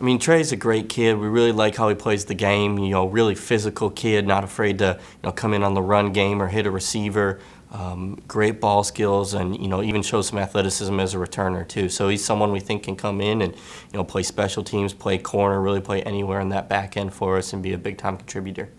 I mean, Trey's a great kid. We really like how he plays the game. You know, really physical kid, not afraid to you know come in on the run game or hit a receiver. Um, great ball skills, and you know even shows some athleticism as a returner too. So he's someone we think can come in and you know play special teams, play corner, really play anywhere in that back end for us, and be a big time contributor.